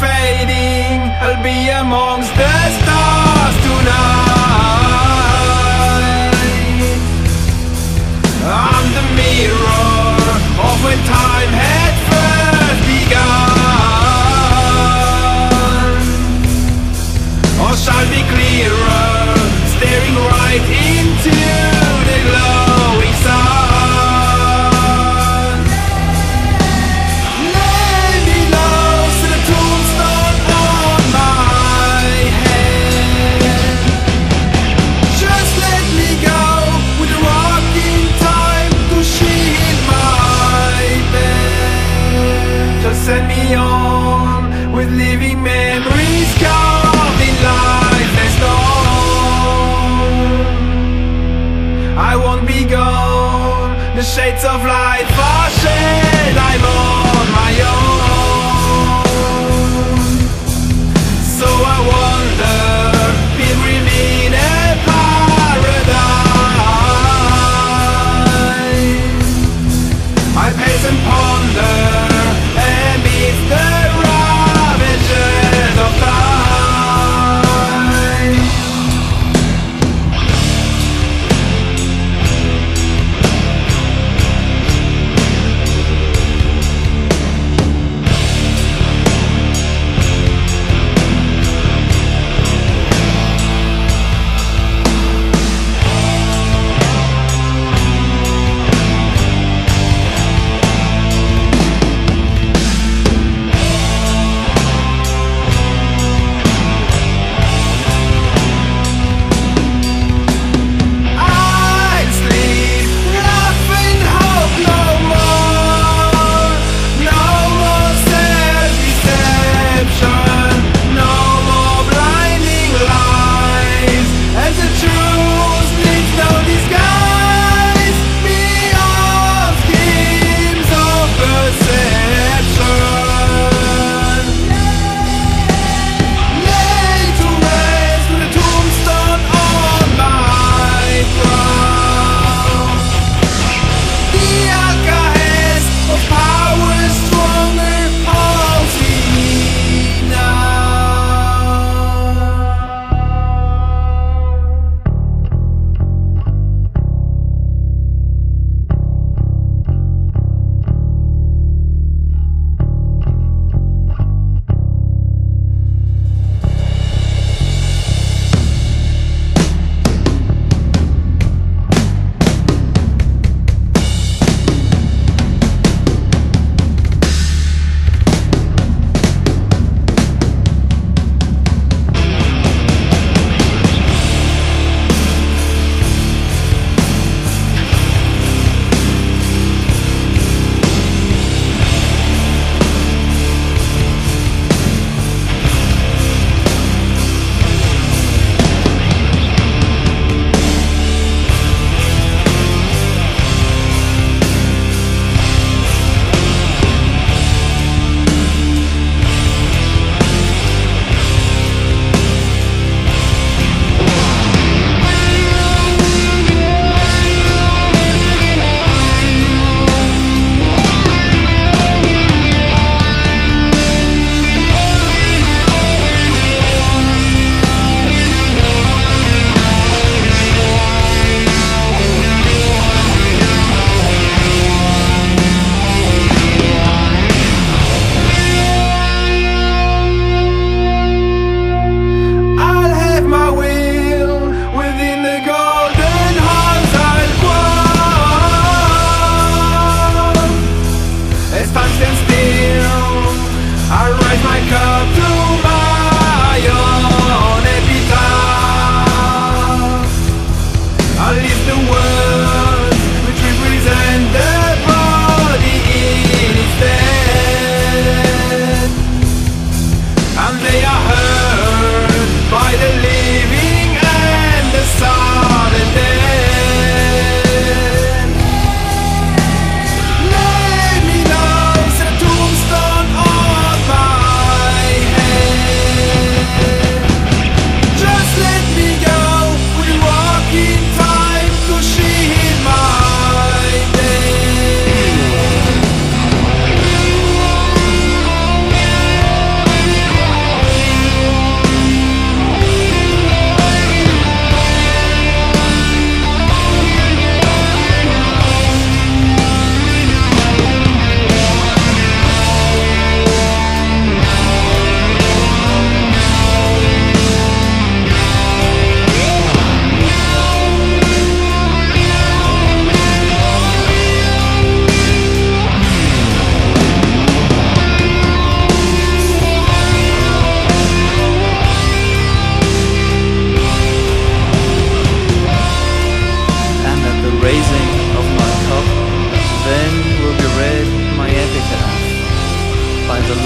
fading. I'll be amongst the stars. the shades of light flashing. I'm on my own.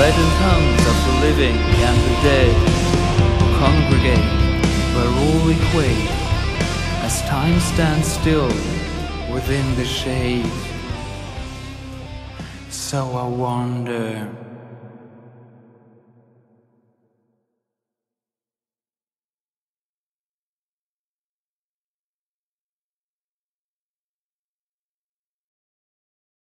bread and tongues of the living and the dead will congregate where all equate as time stands still within the shade. So I wonder.